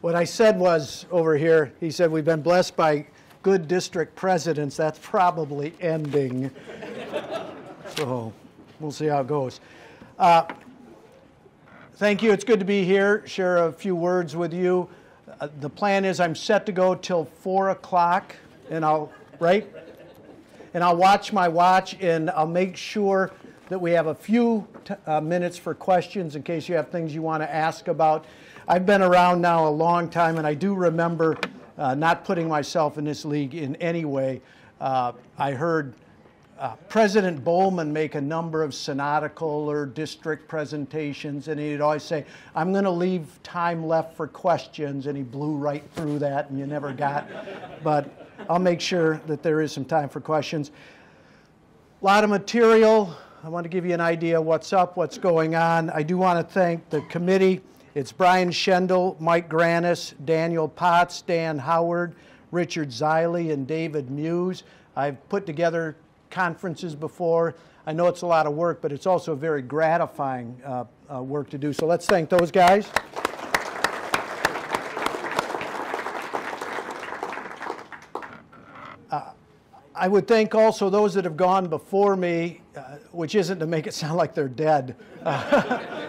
What I said was over here, he said, We've been blessed by good district presidents. That's probably ending. so we'll see how it goes. Uh, thank you. It's good to be here, share a few words with you. Uh, the plan is I'm set to go till 4 o'clock, and I'll, right? And I'll watch my watch and I'll make sure that we have a few uh, minutes for questions in case you have things you want to ask about. I've been around now a long time, and I do remember uh, not putting myself in this league in any way. Uh, I heard uh, President Bohlmann make a number of synodical or district presentations, and he'd always say, I'm going to leave time left for questions, and he blew right through that, and you never got. but I'll make sure that there is some time for questions. A lot of material. I want to give you an idea what's up, what's going on. I do want to thank the committee it's Brian Schendel, Mike Granis, Daniel Potts, Dan Howard, Richard Ziley, and David Muse. I've put together conferences before. I know it's a lot of work, but it's also very gratifying uh, uh, work to do. So let's thank those guys. Uh, I would thank also those that have gone before me, uh, which isn't to make it sound like they're dead.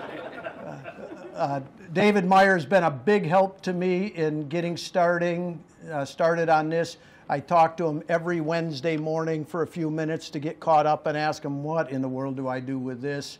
David Maier has been a big help to me in getting starting, uh, started on this. I talk to him every Wednesday morning for a few minutes to get caught up and ask him, what in the world do I do with this?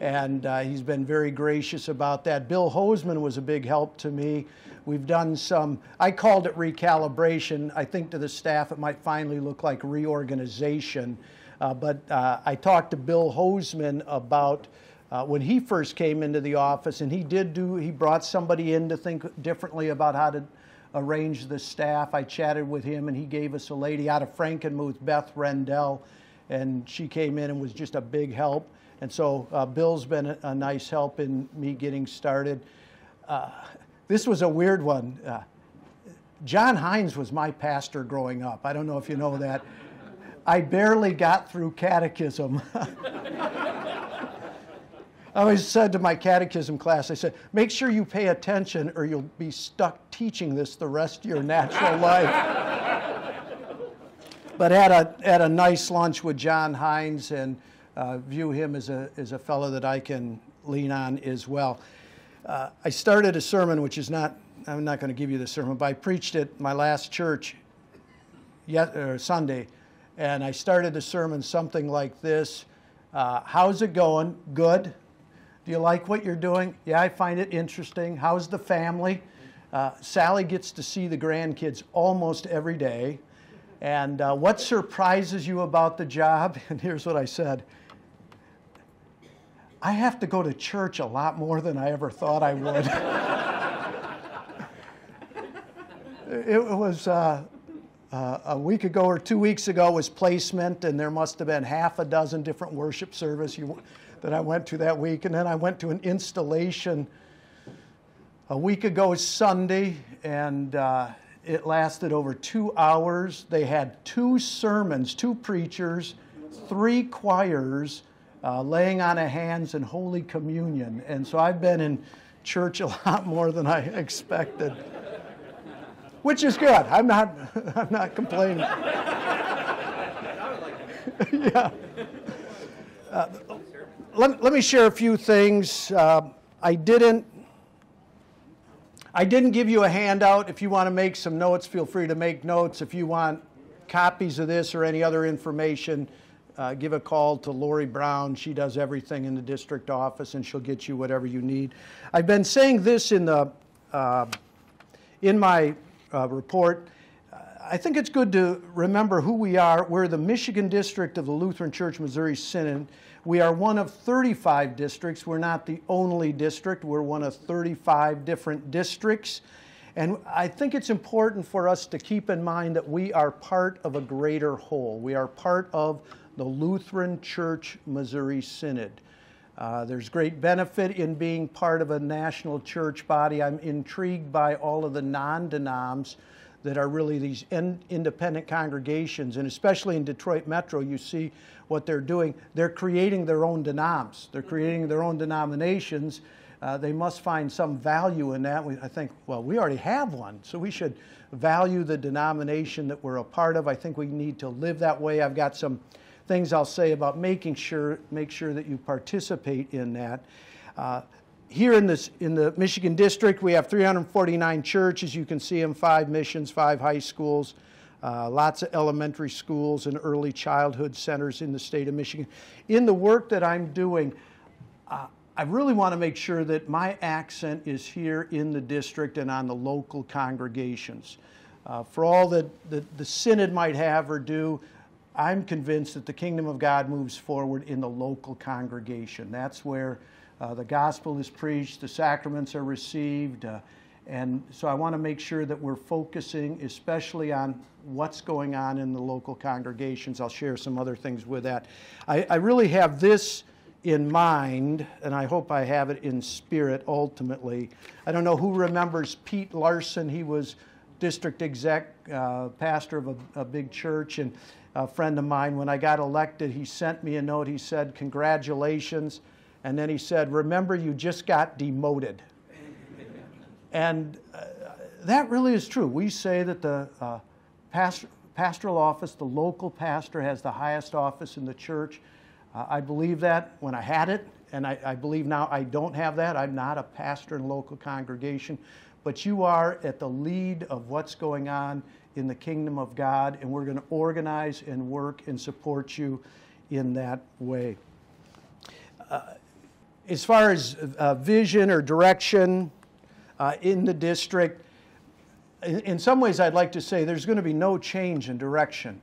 And uh, he's been very gracious about that. Bill Hoesman was a big help to me. We've done some, I called it recalibration. I think to the staff it might finally look like reorganization. Uh, but uh, I talked to Bill Hoesman about uh, when he first came into the office, and he did do, he brought somebody in to think differently about how to arrange the staff. I chatted with him, and he gave us a lady out of Frankenmuth, Beth Rendell, and she came in and was just a big help. And so uh, Bill's been a, a, nice help in me getting started. Uh, this was a weird one. Uh, John Hines was my pastor growing up. I don't know if you know that. I barely got through catechism. I always said to my catechism class, I said, make sure you pay attention or you'll be stuck teaching this the rest of your natural life. but had a, had a nice lunch with John Hines and uh, view him as a, as a fellow that I can lean on as well. Uh, I started a sermon, which is not, I'm not going to give you the sermon, but I preached at my last church yet, or Sunday, and I started the sermon something like this. Uh, how's it going? Good. Do you like what you're doing? Yeah, I find it interesting. How's the family? Uh, Sally gets to see the grandkids almost every day. And uh, what surprises you about the job? And here's what I said I have to go to church a lot more than I ever thought I would. it was uh, uh, a week ago or two weeks ago was placement, and there must have been half a dozen different worship service you, that I went to that week. And then I went to an installation a week ago Sunday, and uh, it lasted over two hours. They had two sermons, two preachers, three choirs, uh, laying on of hands and Holy Communion. And so I've been in church a lot more than I expected, which is good. I'm not, I'm not complaining. yeah. Uh, let, let me share a few things. Uh, I didn't I didn't give you a handout. If you want to make some notes, feel free to make notes. If you want copies of this or any other information, uh, give a call to Lori Brown. She does everything in the district office, and she'll get you whatever you need. I've been saying this in the uh, in my uh, report. I think it's good to remember who we are. We're the Michigan district of the Lutheran Church Missouri Synod. We are one of 35 districts. We're not the only district. We're one of 35 different districts. And I think it's important for us to keep in mind that we are part of a greater whole. We are part of the Lutheran Church Missouri Synod. Uh, there's great benefit in being part of a national church body. I'm intrigued by all of the non denoms that are really these in, independent congregations, and especially in Detroit Metro, you see what they're doing. They're creating their own denoms. They're creating their own denominations. uh, they must find some value in that. We, I think, well, we already have one, so we should value the denomination that we're a part of. I think we need to live that way. I've got some things I'll say about making sure make sure that you participate in that. Uh, here in this in the Michigan district, we have 349 churches. You can see them: five missions, five high schools, uh, lots of elementary schools and early childhood centers in the state of Michigan. In the work that I'm doing, uh, I really want to make sure that my accent is here in the district and on the local congregations. Uh, for all that the, the synod might have or do, I'm convinced that the kingdom of God moves forward in the local congregation. That's where uh, the gospel is preached, the sacraments are received. And so I want to make sure that we're focusing especially on what's going on in the local congregations. I'll share some other things with that. I, I really have this in mind, and I hope I have it in spirit ultimately. I don't know who remembers Pete Larson. He was district exec, uh, pastor of a, a, big church, and a friend of mine. When I got elected, he sent me a note. He said, Congratulations. And then he said, Remember, you just got demoted. And uh, that really is true. We say that the uh, pastor, pastoral office, the local pastor, has the highest office in the church. Uh, I believe that when I had it, and I, I, believe now I don't have that. I'm not a pastor in a local congregation, but you are at the lead of what's going on in the kingdom of God, and we're going to organize and work and support you in that way. Uh, as far as uh, vision or direction uh, in the district, in, in some ways, I'd like to say there's going to be no change in direction.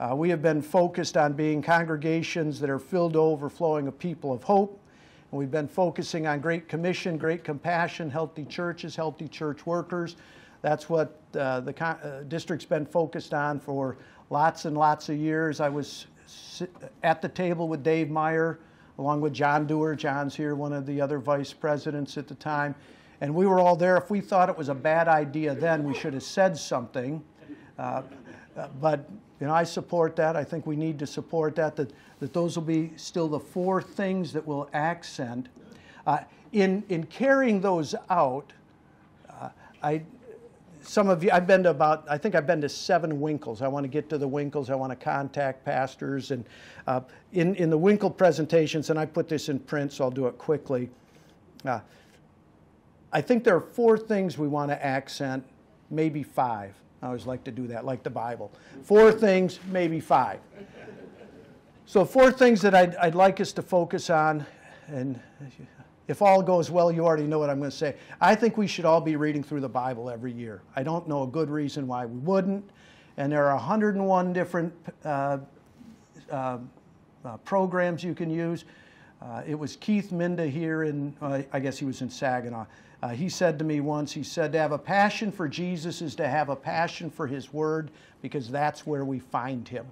Uh, we have been focused on being congregations that are filled to overflowing of people of hope. And we've been focusing on Great Commission, Great Compassion, healthy churches, healthy church workers. That's what uh, the con- uh, district's been focused on for lots and lots of years. I was at the table with Dave Maier, along with John Dewar. John's here, one of the other vice presidents at the time. And we were all there. If we thought it was a bad idea then, we should have said something. Uh, uh but you know, I support that. I think we need to support that, that, that those will be still the four things that will accent. Uh, in, in carrying those out, uh, I, some of you, I've been to about, I think I've been to seven Winkels. I want to get to the Winkels. I want to contact pastors. And uh, in, in the Winkel presentations, and I put this in print, so I'll do it quickly. I think there are four things we want to accent, maybe five. I always like to do that, like the Bible. Four things, maybe five. So, four things that I'd, I'd like us to focus on, and if all goes well, you already know what I'm going to say. I think we should all be reading through the Bible every year. I don't know a good reason why we wouldn't. And there are 101 different uh, uh, uh, programs you can use. Uh, it was Keith Minda here in, uh, I guess he was in Saginaw. Uh, he said to me once, he said, to have a passion for Jesus is to have a passion for his word because that's where we find him.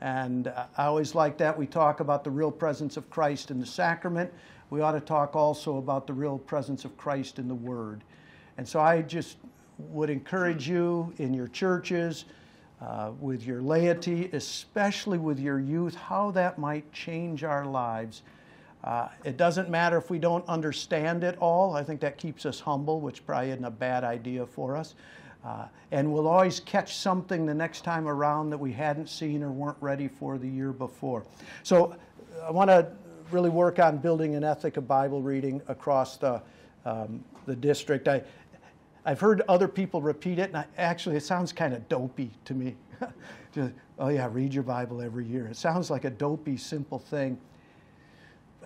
And uh, I always like that. We talk about the real presence of Christ in the sacrament. We ought to talk also about the real presence of Christ in the word. And so I just would encourage you in your churches, uh, with your laity, especially with your youth, how that might change our lives uh, it doesn't matter if we don't understand it all. I think that keeps us humble, which probably isn't a bad idea for us. Uh, and we'll always catch something the next time around that we hadn't seen or weren't ready for the year before. So I want to really work on building an ethic of Bible reading across the, um, the district. I, I've heard other people repeat it, and I, actually, it sounds kind of dopey to me. Just, oh, yeah, read your Bible every year. It sounds like a dopey, simple thing.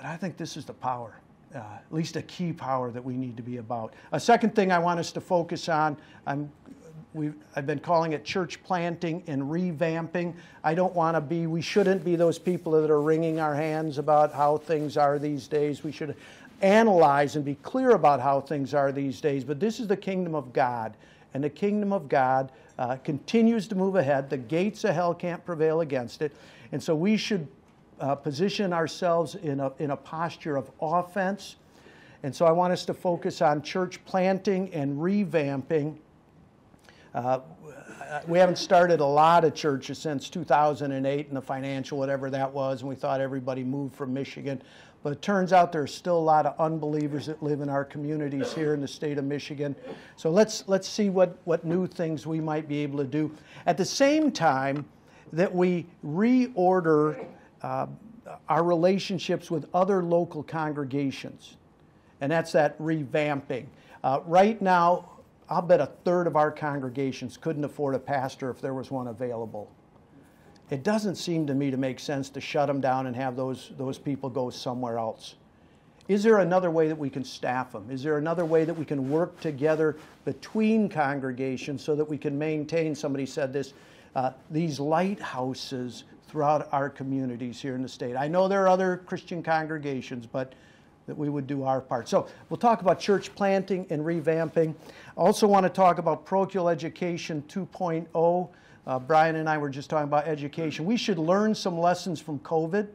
But I think this is the power, uh, at least a key power that we need to be about. A second thing I want us to focus on, I'm, we I've been calling it church planting and revamping. I don't want to be, we shouldn't be those people that are wringing our hands about how things are these days. We should analyze and be clear about how things are these days. But this is the kingdom of God, and the kingdom of God uh, continues to move ahead. The gates of hell can't prevail against it. And so we should uh, position ourselves in a, in a posture of offense. And so I want us to focus on church planting and revamping. Uh, we haven't started a lot of churches since 2008 and the financial, whatever that was, and we thought everybody moved from Michigan. But it turns out there's still a lot of unbelievers that live in our communities here in the state of Michigan. So let's, let's see what, what new things we might be able to do. At the same time that we reorder uh, our relationships with other local congregations, and that's that revamping. Uh, right now, I'll bet a third of our congregations couldn't afford a pastor if there was one available it doesn't seem to me to make sense to shut them down and have those, those people go somewhere else. Is there another way that we can staff them? Is there another way that we can work together between congregations so that we can maintain, somebody said this, uh, these lighthouses throughout our communities here in the state? I know there are other Christian congregations, but that we would do our part. So we'll talk about church planting and revamping. I also want to talk about parochial education 2.0. Uh, Brian and I were just talking about education. We should learn some lessons from COVID.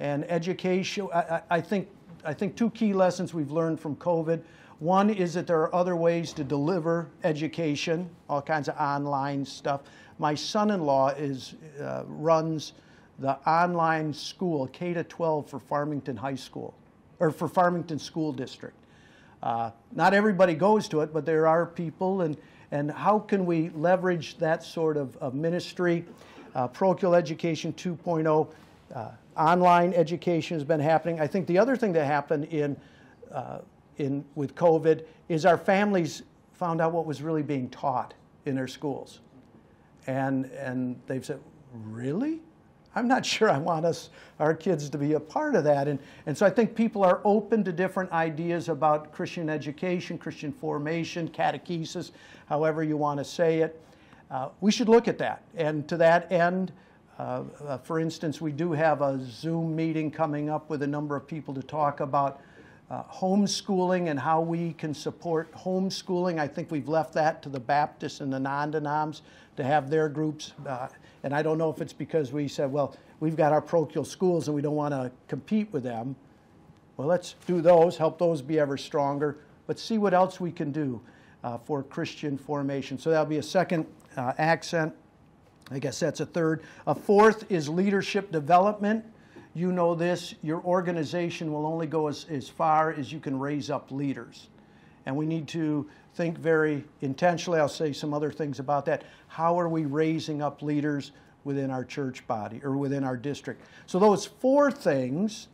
And education, I, I, think, I think two key lessons we've learned from COVID. One is that there are other ways to deliver education, all kinds of online stuff. My son-in-law is uh, runs the online school K to 12 for Farmington High School, or for Farmington School District. Uh, not everybody goes to it, but there are people, and and how can we leverage that sort of, of ministry? Uh, parochial Education 2.0, uh, online education has been happening. I think the other thing that happened in, uh, in, with COVID is our families found out what was really being taught in their schools. And, and they've said, really? I'm not sure I want us, our kids to be a part of that. And, and so I think people are open to different ideas about Christian education, Christian formation, catechesis, however you want to say it. Uh, we should look at that. And to that end, uh, uh, for instance, we do have a Zoom meeting coming up with a number of people to talk about uh, homeschooling and how we can support homeschooling. I think we've left that to the Baptists and the non-denoms to have their groups. Uh, and I don't know if it's because we said, well, we've got our parochial schools and we don't want to compete with them. Well, let's do those, help those be ever stronger, but see what else we can do uh, for Christian formation. So that'll be a second uh, accent. I guess that's a third. A fourth is leadership development. You know this, your organization will only go as, as far as you can raise up leaders. And we need to think very intentionally. I'll say some other things about that. How are we raising up leaders within our church body or within our district? So, those four things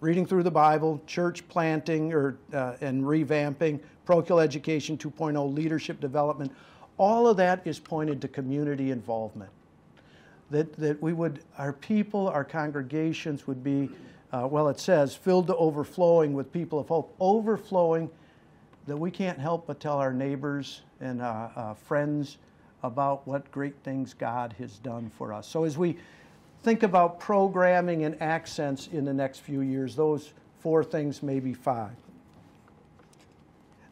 reading through the Bible, church planting or, uh, and revamping, parochial education 2.0, leadership development all of that is pointed to community involvement. That, that we would, our people, our congregations would be uh, well, it says, filled to overflowing with people of hope, overflowing that we can't help but tell our neighbors and uh, uh, friends about what great things God has done for us. So, as we think about programming and accents in the next few years, those four things, maybe five.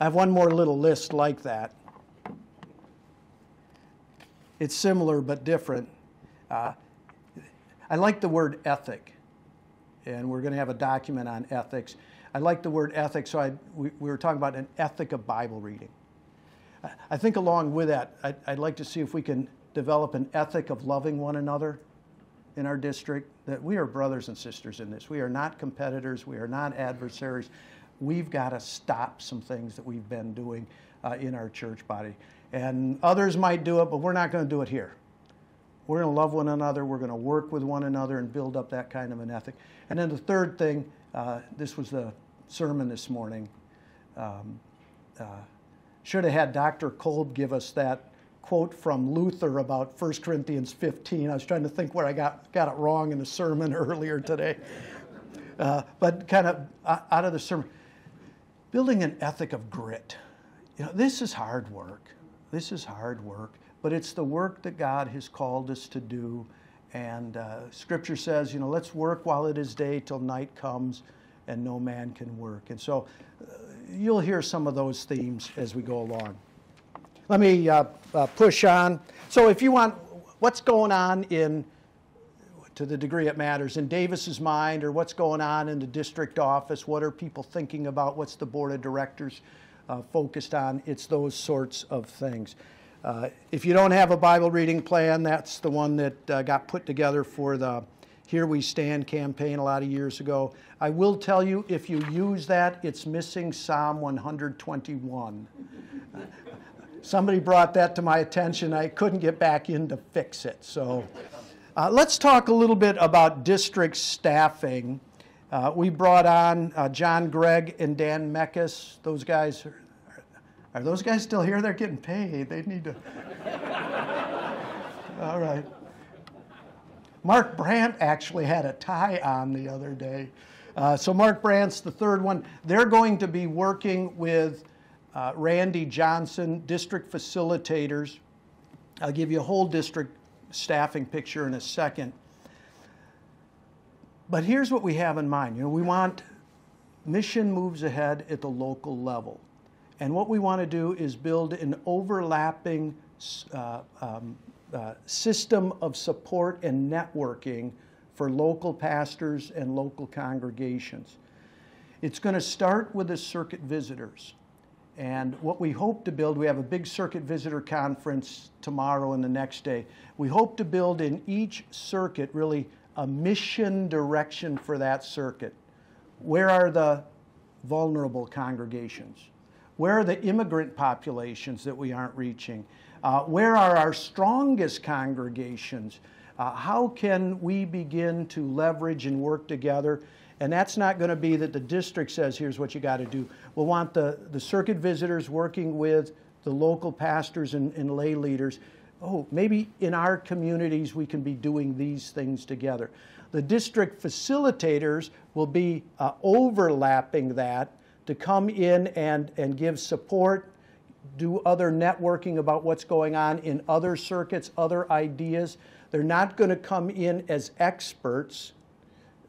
I have one more little list like that. It's similar but different. Uh, I like the word ethic and we're going to have a document on ethics. I like the word ethics, so I, we, we, were talking about an ethic of Bible reading. I think along with that, I'd, I'd like to see if we can develop an ethic of loving one another in our district, that we are brothers and sisters in this. We are not competitors, we are not adversaries. We've got to stop some things that we've been doing uh, in our church body. And others might do it, but we're not going to do it here. We're going to love one another. We're going to work with one another and build up that kind of an ethic. And then the third thing, uh, this was the sermon this morning. Um, uh, should have had Dr. Kolb give us that quote from Luther about 1 Corinthians 15. I was trying to think where I got, got it wrong in the sermon earlier today. Uh, but kind of uh, out of the sermon, building an ethic of grit. You know, this is hard work. This is hard work but it's the work that God has called us to do. And uh, Scripture says, you know, let's work while it is day till night comes and no man can work. And so uh, you'll hear some of those themes as we go along. Let me uh, uh push on. So if you want, what's going on in, to the degree it matters, in Davis's mind, or what's going on in the district office? What are people thinking about? What's the board of directors uh, focused on? It's those sorts of things. Uh, if you don't have a Bible reading plan, that's the one that uh, got put together for the Here We Stand campaign a lot of years ago. I will tell you, if you use that, it's missing Psalm 121. Somebody brought that to my attention. I couldn't get back in to fix it. So uh, let's talk a little bit about district staffing. Uh, we brought on uh, John Gregg and Dan Meckes. Those guys are, are those guys still here? They're getting paid. They need to. All right. Mark Brandt actually had a tie on the other day. Uh, so Mark Brandt's the third one. They're going to be working with uh, Randy Johnson, district facilitators. I'll give you a whole district staffing picture in a second. But here's what we have in mind. You know, we want mission moves ahead at the local level. And what we want to do is build an overlapping uh, um, uh, system of support and networking for local pastors and local congregations. It's going to start with the circuit visitors. And what we hope to build, we have a big circuit visitor conference tomorrow and the next day. We hope to build in each circuit really a mission direction for that circuit. Where are the vulnerable congregations? Where are the immigrant populations that we aren't reaching? Uh, where are our strongest congregations? Uh, how can we begin to leverage and work together? And that's not going to be that the district says, here's what you got to do. We'll want the, the circuit visitors working with the local pastors and, and lay leaders. Oh, maybe in our communities we can be doing these things together. The district facilitators will be uh, overlapping that to come in and, and give support, do other networking about what's going on in other circuits, other ideas. They're not going to come in as experts,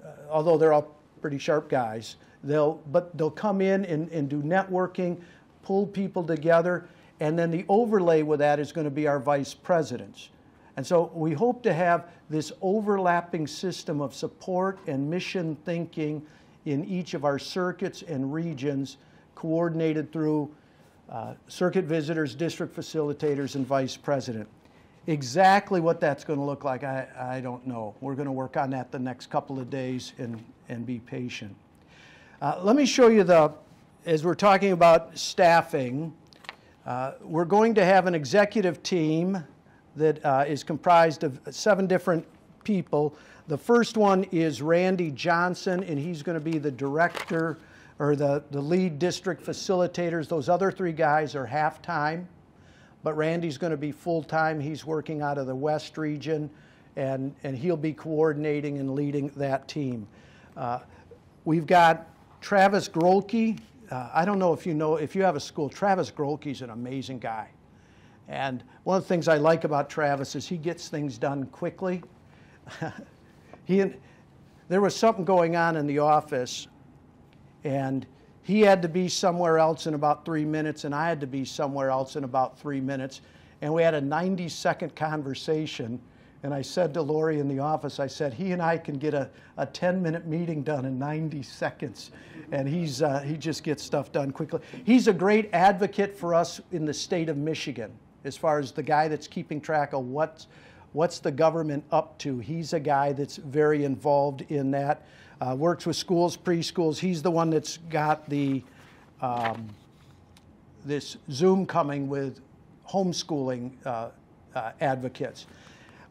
uh, although they're all pretty sharp guys. They'll, but they'll come in and, and do networking, pull people together, and then the overlay with that is going to be our vice presidents. And so we hope to have this overlapping system of support and mission thinking in each of our circuits and regions, coordinated through uh, circuit visitors, district facilitators, and vice president. Exactly what that's going to look like, I, I don't know. We're going to work on that the next couple of days and, and be patient. Uh, let me show you the, as we're talking about staffing, uh, we're going to have an executive team that uh, is comprised of seven different people. The first one is Randy Johnson, and he's going to be the director or the, the lead district facilitators. Those other three guys are half time but Randy's going to be full time. He's working out of the West region, and, and he'll be coordinating and leading that team. Uh, we've got Travis Grolke. Uh, I don't know if you know, if you have a school, Travis Grolke's an amazing guy. And one of the things I like about Travis is he gets things done quickly. he, there was something going on in the office, and he had to be somewhere else in about three minutes, and I had to be somewhere else in about three minutes. And we had a 90 second conversation. And I said to Lori in the office, I said, he and I can get a, a 10 minute meeting done in 90 seconds. And he's, uh, he just gets stuff done quickly. He's a great advocate for us in the state of Michigan, as far as the guy that's keeping track of what's, what's the government up to. He's a guy that's very involved in that uh, works with schools, preschools. He's the one that's got the um, this Zoom coming with homeschooling uh, uh, advocates.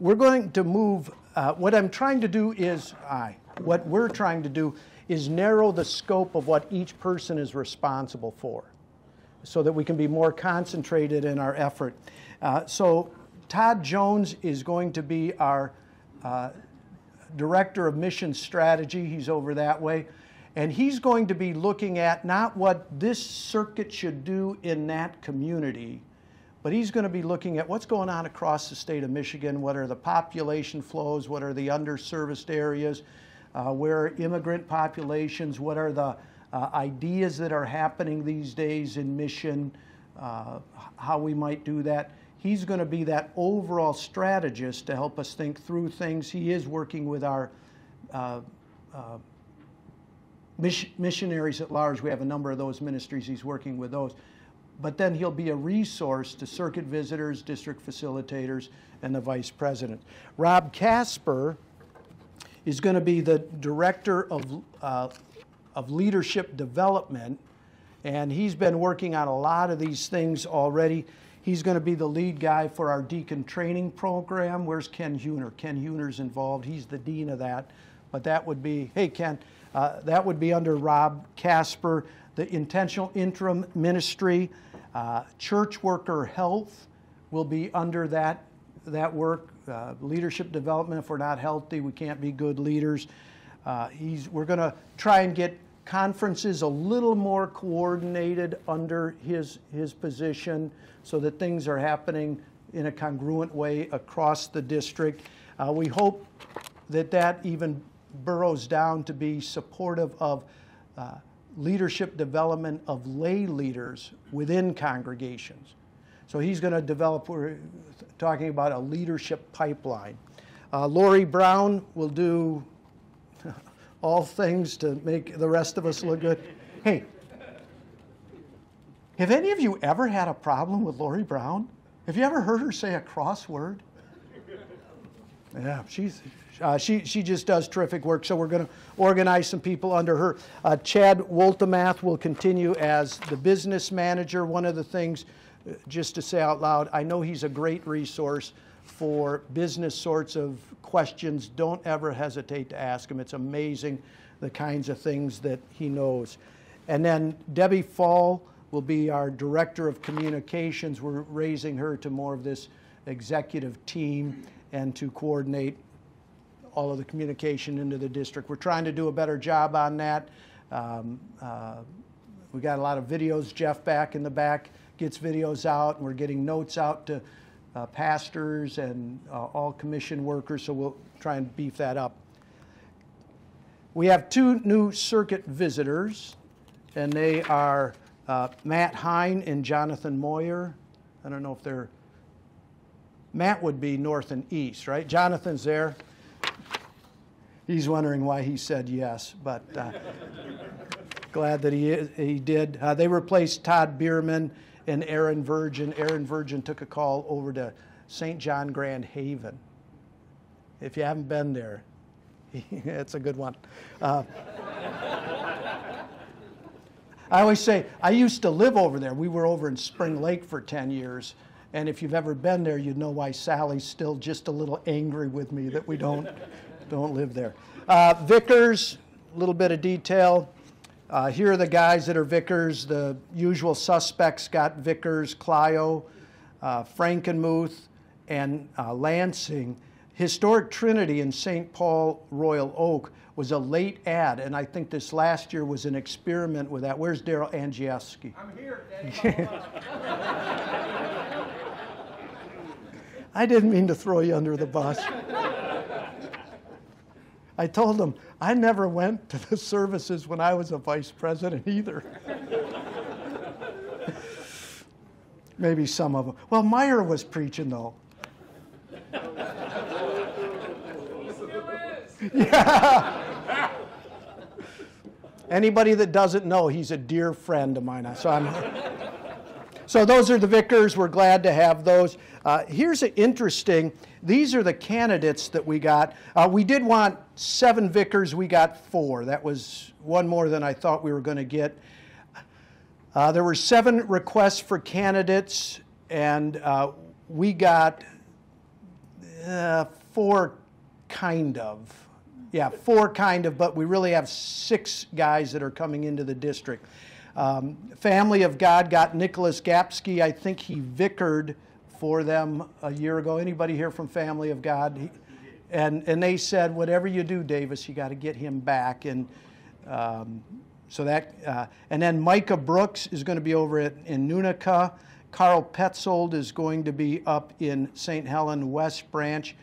We're going to move. Uh, what I'm trying to do is, I. What we're trying to do is narrow the scope of what each person is responsible for, so that we can be more concentrated in our effort. Uh, so Todd Jones is going to be our uh, director of mission strategy. He's over that way. And he's going to be looking at not what this circuit should do in that community, but he's going to be looking at what's going on across the state of Michigan. What are the population flows? What are the underserviced areas? Uh, where are immigrant populations? What are the uh, ideas that are happening these days in mission? Uh, how we might do that he's going to be that overall strategist to help us think through things. He is working with our uh, uh, missionaries at large. We have a number of those ministries. He's working with those. But then he'll be a resource to circuit visitors, district facilitators, and the vice president. Rob Casper is going to be the director of, uh, of leadership development, and he's been working on a lot of these things already. He's going to be the lead guy for our deacon training program. Where's Ken Huner? Ken Huner's involved. He's the dean of that. But that would be, hey, Ken, uh, that would be under Rob Casper, the intentional interim ministry. Uh, church worker health will be under that, that work. Uh, leadership development, if we're not healthy, we can't be good leaders. Uh, he's, we're going to try and get conferences a little more coordinated under his, his position so that things are happening in a congruent way across the district. Uh, we hope that that even burrows down to be supportive of uh, leadership development of lay leaders within congregations. So he's going to develop, we're talking about a leadership pipeline. Uh, Lori Brown will do all things to make the rest of us look good. Hey, have any of you ever had a problem with Lori Brown? Have you ever heard her say a crossword? Yeah, she's uh, she she just does terrific work. So we're going to organize some people under her. Uh, Chad Woltemath will continue as the business manager. One of the things, uh, just to say out loud, I know he's a great resource for business sorts of questions. Don't ever hesitate to ask him. It's amazing the kinds of things that he knows. And then Debbie Fall will be our director of communications. We're raising her to more of this executive team and to coordinate all of the communication into the district. We're trying to do a better job on that. Um, uh, we got a lot of videos. Jeff back in the back gets videos out, and we're getting notes out to uh, pastors and uh, all commission workers, so we'll try and beef that up. We have two new circuit visitors, and they are uh, Matt Hine and Jonathan Moyer. I don't know if they're. Matt would be north and east, right? Jonathan's there. He's wondering why he said yes, but uh, glad that he, he did. Uh, they replaced Todd Bierman and Aaron Virgin. Aaron Virgin took a call over to St. John Grand Haven. If you haven't been there, it's a good one. Uh, I always say, I used to live over there. We were over in Spring Lake for 10 years. And if you've ever been there, you'd know why Sally's still just a little angry with me that we don't, don't live there. Uh, vicars, a little bit of detail. Uh, here are the guys that are vicars. The usual suspects got vicars, Clio, uh, Frankenmuth, and uh, Lansing. Historic Trinity in St. Paul Royal Oak was a late ad, and I think this last year was an experiment with that. Where's Daryl Angiewski? I'm here. I didn't mean to throw you under the bus. I told him I never went to the services when I was a vice president either. Maybe some of them. Well, Maier was preaching though. Yeah. Anybody that doesn't know, he's a dear friend of mine. So I'm. So those are the vicars. We're glad to have those. Uh, here's an interesting. These are the candidates that we got. Uh, we did want seven vicars. We got four. That was one more than I thought we were going to get. Uh, there were seven requests for candidates, and uh, we got uh, four, kind of. Yeah, four kind of, but we really have six guys that are coming into the district. Um, Family of God got Nicholas Gapsky. I think he vicared for them a year ago. Anybody here from Family of God? He, and and they said, whatever you do, Davis, you got to get him back. And um, so that uh, and then Micah Brooks is going to be over at, in Nunica. Carl Petzold is going to be up in St. Helen West Branch.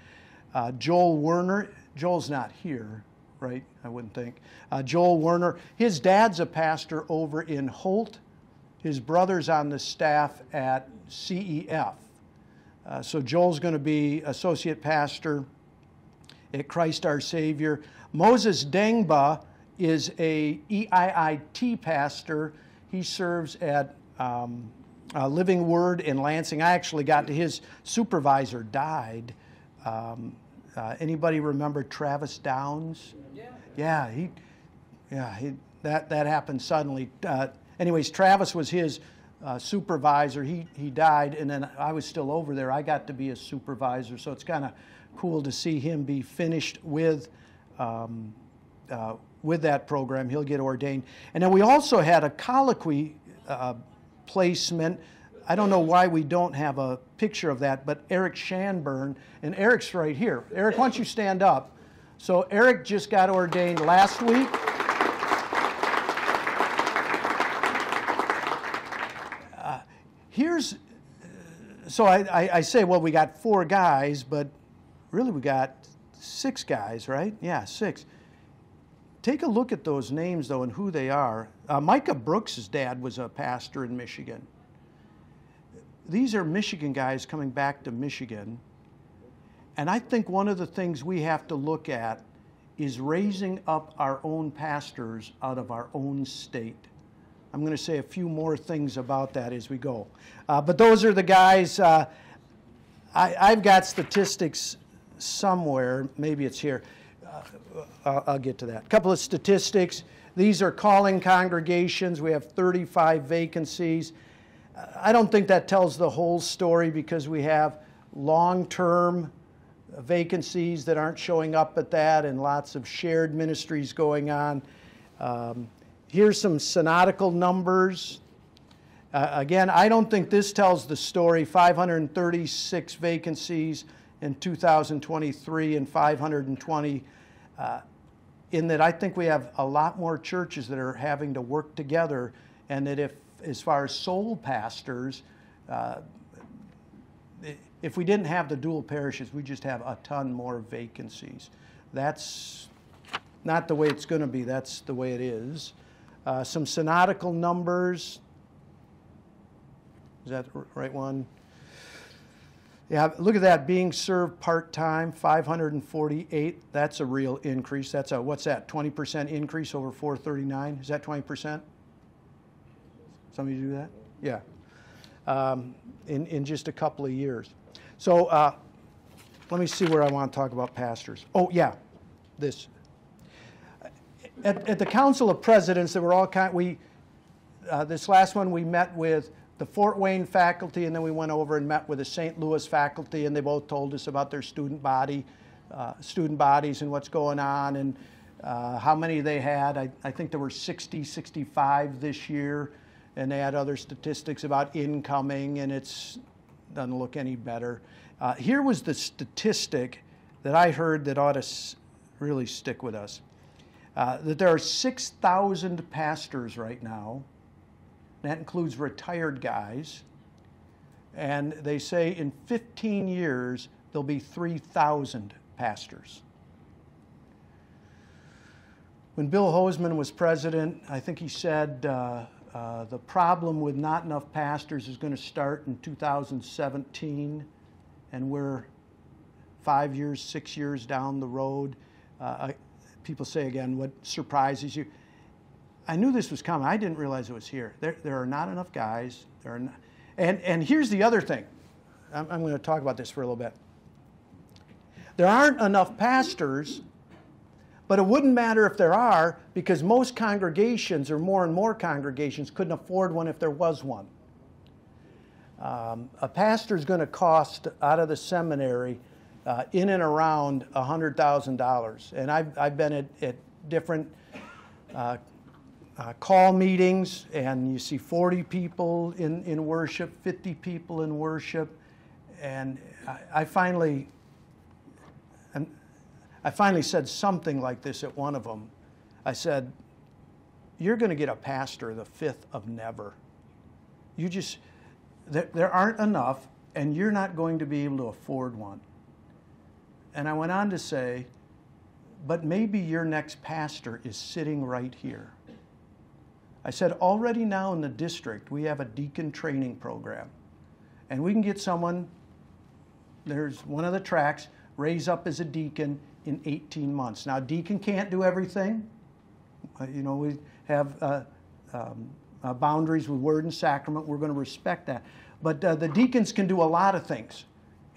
Uh, Joel Werner, Joel's not here, right? I wouldn't think. Uh, Joel Werner, his dad's a pastor over in Holt. His brother's on the staff at CEF. Uh, so Joel's going to be associate pastor at Christ Our Savior. Moses Dengba is a EIIT pastor. He serves at um, uh, Living Word in Lansing. I actually got to his supervisor died um, Uh, anybody remember Travis Downs? Yeah. Yeah, he, yeah, he, that, that happened suddenly. Uh, anyways, Travis was his uh, supervisor. He, he died, and then I was still over there. I got to be a supervisor, so it's kind of cool to see him be finished with, um, uh, with that program. He'll get ordained. And then we also had a colloquy uh, placement. I don't know why we don't have a picture of that, but Eric Shanburn, and Eric's right here. Eric, why don't you stand up? So Eric just got ordained last week. Uh, here's, so I, I, I say, well, we got four guys, but really we got six guys, right? Yeah, six. Take a look at those names, though, and who they are. Uh, Micah Brooks' dad was a pastor in Michigan. These are Michigan guys coming back to Michigan. And I think one of the things we have to look at is raising up our own pastors out of our own state. I'm going to say a few more things about that as we go. Uh, but those are the guys. Uh, I, I've got statistics somewhere. Maybe it's here. Uh, I'll get to that. A couple of statistics. These are calling congregations. We have 35 vacancies. I don't think that tells the whole story because we have long term vacancies that aren't showing up at that and lots of shared ministries going on. Um, here's some synodical numbers. Uh, again, I don't think this tells the story 536 vacancies in 2023 and 520 uh, in that I think we have a lot more churches that are having to work together, and that if, as far as sole pastors, uh, if we didn't have the dual parishes, we just have a ton more vacancies. That's not the way it's going to be, that's the way it is. Uh, some synodical numbers. Is that the right one? Yeah, look at that being served part time, 548. That's a real increase. That's a what's that? 20% increase over 439. Is that 20%? Somebody do that? Yeah. Um, in in just a couple of years. So uh, let me see where I want to talk about pastors. Oh yeah, this. At, at the Council of Presidents, there were all kind. We uh, this last one we met with the Fort Wayne faculty, and then we went over and met with the St. Louis faculty, and they both told us about their student body, uh, student bodies, and what's going on, and uh, how many they had. I, I, think there were 60, 65 this year, and they had other statistics about incoming, and it doesn't look any better. Uh, here was the statistic that I heard that ought to really stick with us. Uh, that there are 6,000 pastors right now that includes retired guys. And they say in 15 years, there'll be 3,000 pastors. When Bill Hoesman was president, I think he said uh, uh, the problem with not enough pastors is going to start in 2017, and we're five years, six years down the road. Uh, people say again, what surprises you? I knew this was coming. I didn't realize it was here. There, there are not enough guys. There are not, and, and here's the other thing. I'm, I'm going to talk about this for a little bit. There aren't enough pastors, but it wouldn't matter if there are because most congregations, or more and more congregations, couldn't afford one if there was one. Um, a pastor is going to cost out of the seminary uh, in and around $100,000. And I've, I've been at, at different uh, uh, call meetings and you see 40 people in, in worship, 50 people in worship. And I, I finally, I finally said something like this at one of them. I said, You're going to get a pastor the fifth of never. You just, there, there aren't enough, and you're not going to be able to afford one. And I went on to say, But maybe your next pastor is sitting right here. I said, already now in the district, we have a deacon training program. And we can get someone, there's one of the tracks, raise up as a deacon in 18 months. Now, deacon can't do everything. Uh, you know, we have uh, um, uh, boundaries with word and sacrament. We're going to respect that. But uh, the deacons can do a lot of things.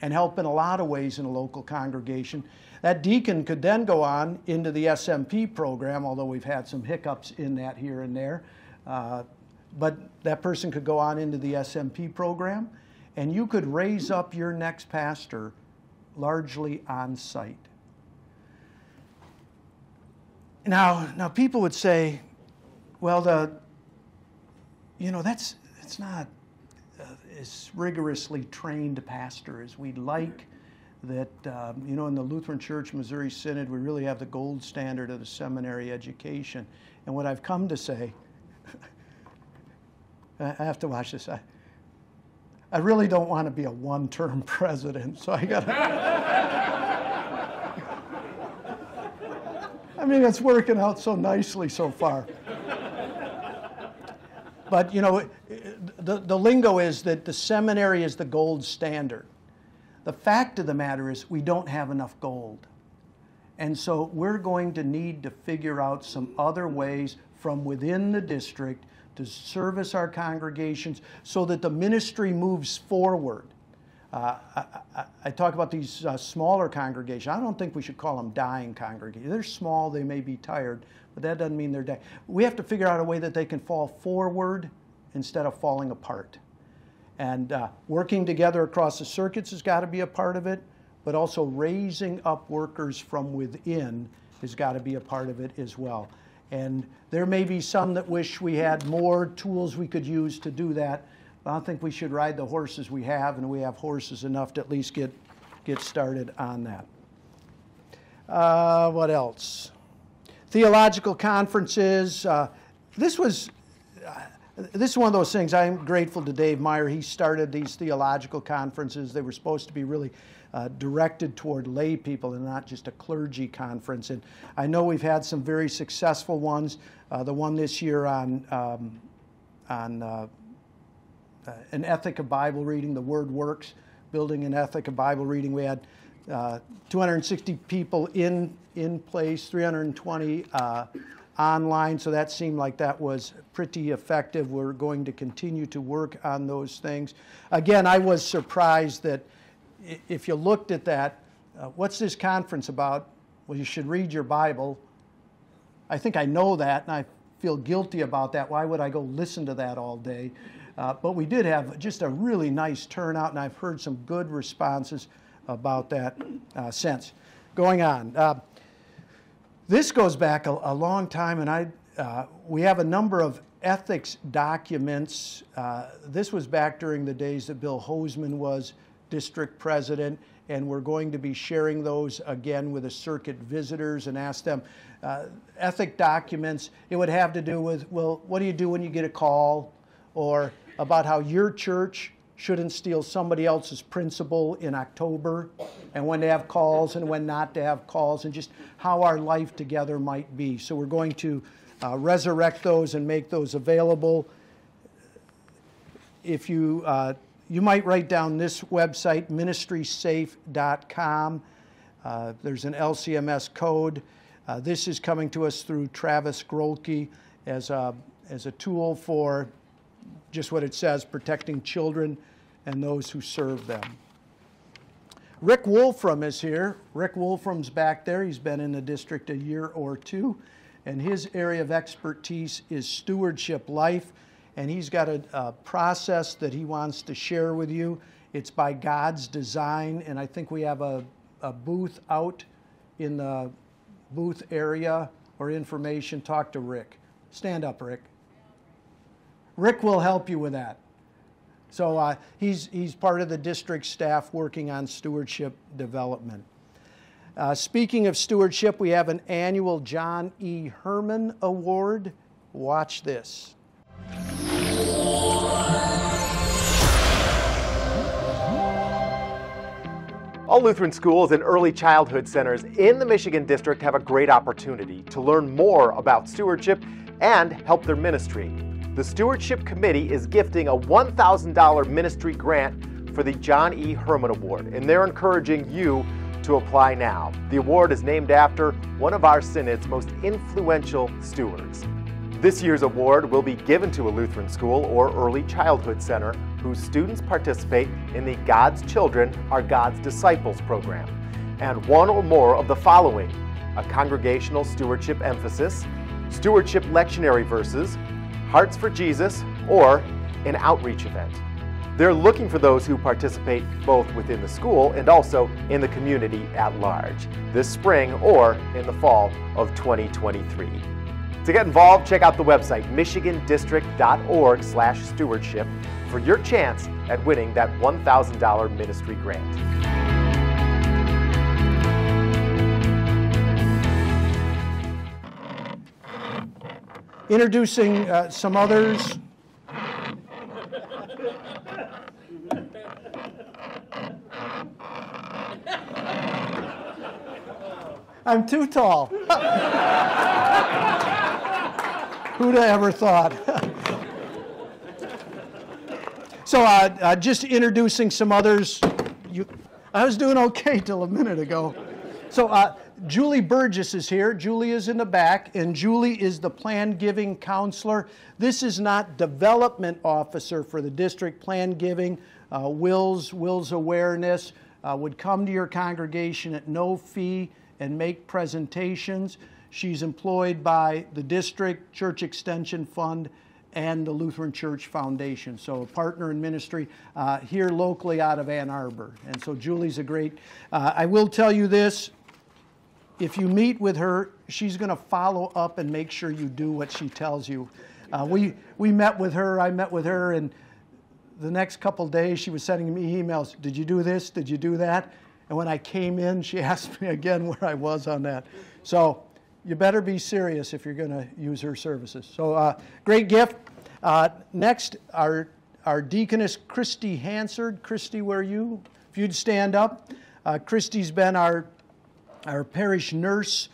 and help in a lot of ways in a local congregation. That deacon could then go on into the SMP program, although we've had some hiccups in that here and there. Uh, but that person could go on into the SMP program, and you could raise up your next pastor largely on site. Now, now people would say, well, the, you know, that's, that's not uh, as rigorously trained pastor as we'd like. That, um, you know, in the Lutheran Church Missouri Synod, we really have the gold standard of the seminary education. And what I've come to say, I have to watch this. I, I really don't want to be a one term president, so I got to. I mean, it's working out so nicely so far. But, you know, the, the lingo is that the seminary is the gold standard. The fact of the matter is, we don't have enough gold. And so we're going to need to figure out some other ways from within the district to service our congregations so that the ministry moves forward. Uh, I, I, talk about these uh, smaller congregations. I don't think we should call them dying congregations. They're small, they may be tired, but that doesn't mean they're dying. We have to figure out a way that they can fall forward instead of falling apart. And uh, working together across the circuits has got to be a part of it, but also raising up workers from within has got to be a part of it as well. And there may be some that wish we had more tools we could use to do that. I think we should ride the horses we have, and we have horses enough to at least get, get started on that. Uh, what else? Theological conferences. Uh, this was uh, this is one of those things. I'm grateful to Dave Maier. He started these theological conferences. They were supposed to be really uh, directed toward lay people and not just a clergy conference. And I know we've had some very successful ones. Uh, the one this year on um, on uh, uh, an ethic of Bible reading, the Word Works, building an ethic of Bible reading. We had uh, 260 people in, in place, 320 uh, online, so that seemed like that was pretty effective. We're going to continue to work on those things. Again, I was surprised that if you looked at that, uh, what's this conference about? Well, you should read your Bible. I think I know that, and I feel guilty about that. Why would I go listen to that all day? Uh, but we did have just a really nice turnout, and I've heard some good responses about that uh, since. Going on. Uh, this goes back a, a, long time, and I, uh, we have a number of ethics documents. Uh, this was back during the days that Bill Hoesman was district president, and we're going to be sharing those again with the circuit visitors and ask them. Uh, ethic documents, it would have to do with, well, what do you do when you get a call? Or about how your church shouldn't steal somebody else's principle in October and when to have calls and when not to have calls and just how our life together might be. So we're going to uh, resurrect those and make those available. If you, uh, you might write down this website, ministrysafe.com. Uh, there's an LCMS code. Uh, this is coming to us through Travis Grolke as a, as a tool for just what it says protecting children and those who serve them. Rick Wolfram is here. Rick Wolfram's back there. He's been in the district a year or two, and his area of expertise is stewardship life. And he's got a, a process that he wants to share with you. It's by God's design, and I think we have a, a booth out in the booth area or information. Talk to Rick. Stand up, Rick. Rick will help you with that. So uh, he's, he's part of the district staff working on stewardship development. Uh, speaking of stewardship, we have an annual John E. Herman Award. Watch this. All Lutheran schools and early childhood centers in the Michigan District have a great opportunity to learn more about stewardship and help their ministry the Stewardship Committee is gifting a $1,000 ministry grant for the John E. Herman Award, and they're encouraging you to apply now. The award is named after one of our Synod's most influential stewards. This year's award will be given to a Lutheran school or early childhood center whose students participate in the God's Children are God's Disciples program, and one or more of the following a congregational stewardship emphasis, stewardship lectionary verses, Hearts for Jesus, or an outreach event. They're looking for those who participate both within the school and also in the community at large this spring or in the fall of 2023. To get involved, check out the website michigandistrict.org/stewardship for your chance at winning that $1,000 ministry grant. Introducing uh, some others. I'm too tall. Who'd have ever thought? so, uh, uh, just introducing some others. You, I was doing okay till a minute ago. So, uh, Julie Burgess is here. Julie is in the back, and Julie is the plan giving counselor. This is not development officer for the district plan giving. Uh, wills, wills awareness uh, would come to your congregation at no fee and make presentations. She's employed by the district, Church Extension Fund, and the Lutheran Church Foundation. So a partner in ministry uh, here locally out of Ann Arbor. And so Julie's a great. Uh, I will tell you this: if you meet with her, she's going to follow up and make sure you do what she tells you. Uh, we we met with her. I met with her, and the next couple days she was sending me emails. Did you do this? Did you do that? And when I came in, she asked me again where I was on that. So you better be serious if you're going to use her services. So uh, great gift. Uh, next, our, our deaconess, Christy Hansard. Christy, where are you? If you'd stand up. Uh, Christy's been our, our parish nurse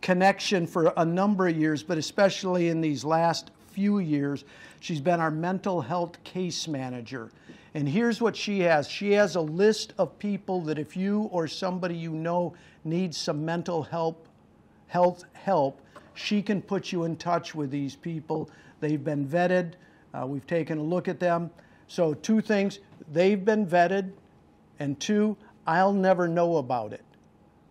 connection for a number of years, but especially in these last few years, she's been our mental health case manager. And here's what she has she has a list of people that if you or somebody you know needs some mental help, health help, she can put you in touch with these people. They've been vetted, uh, we've taken a look at them. So, two things they've been vetted, and two, I'll never know about it.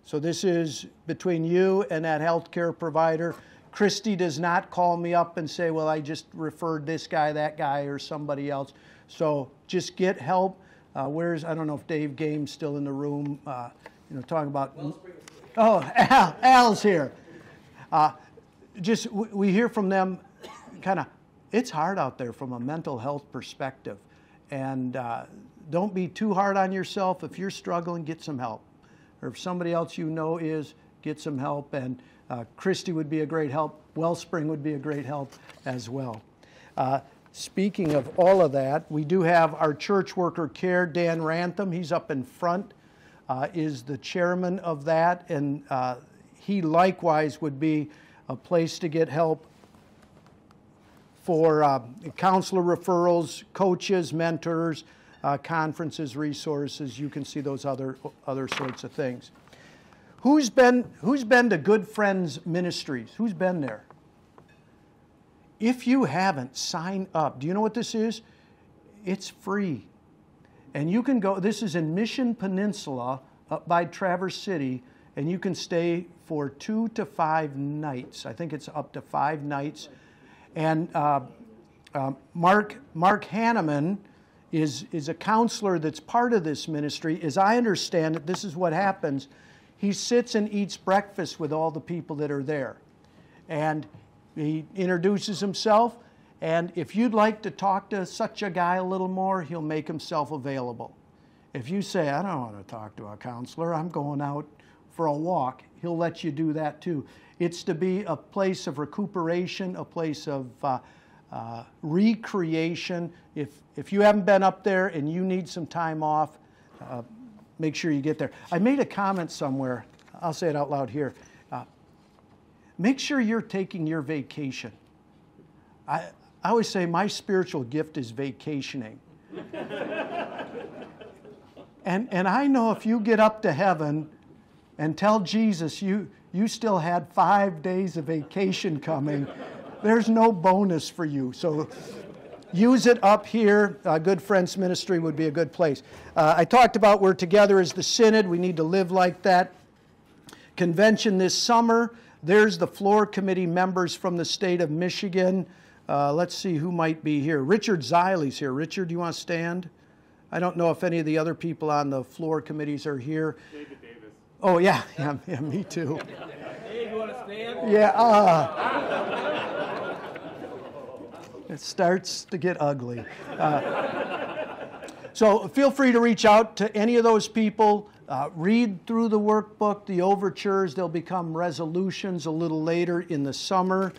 So, this is between you and that healthcare provider. Christy does not call me up and say, Well, I just referred this guy, that guy, or somebody else. So just get help. Uh, where's, I don't know if Dave Game's still in the room, uh, you know, talking about. Oh, Al, Al's here. Uh, just, we hear from them kind of, it's hard out there from a mental health perspective. And uh, don't be too hard on yourself. If you're struggling, get some help. Or if somebody else you know is, get some help. And uh, Christy would be a great help. Wellspring would be a great help as well. Uh, Speaking of all of that, we do have our church worker care, Dan Rantham. He's up in front, uh, is the chairman of that, and uh, he likewise would be a place to get help for uh, counselor referrals, coaches, mentors, uh, conferences, resources. You can see those other other sorts of things. Who's been Who's been to Good Friends Ministries? Who's been there? If you haven't, sign up. Do you know what this is? It's free. And you can go, this is in Mission Peninsula up by Traverse City, and you can stay for two to five nights. I think it's up to five nights. And uh, uh, Mark, Mark Hanneman is, is a counselor that's part of this ministry. As I understand it, this is what happens. He sits and eats breakfast with all the people that are there. And he introduces himself, and if you'd like to talk to such a guy a little more, he'll make himself available. If you say, I don't want to talk to a counselor, I'm going out for a walk, he'll let you do that too. It's to be a place of recuperation, a place of uh, uh, recreation. If, if you haven't been up there and you need some time off, uh, make sure you get there. I made a comment somewhere, I'll say it out loud here make sure you're taking your vacation. I, I always say my spiritual gift is vacationing. and, and I know if you get up to heaven and tell Jesus you, you still had five days of vacation coming, there's no bonus for you. So use it up here. Uh, good Friends Ministry would be a good place. Uh, I talked about we're together as the Synod. We need to live like that. Convention this summer. There's the floor committee members from the state of Michigan. Uh, let's see who might be here. Richard Ziley's here. Richard, do you want to stand? I don't know if any of the other people on the floor committees are here. David Davis. Oh, yeah, yeah, yeah me too. Dave, you want to stand? Yeah, uh, it starts to get ugly. Uh, so feel free to reach out to any of those people. Uh, read through the workbook, the overtures. They'll become resolutions a little later in the summer.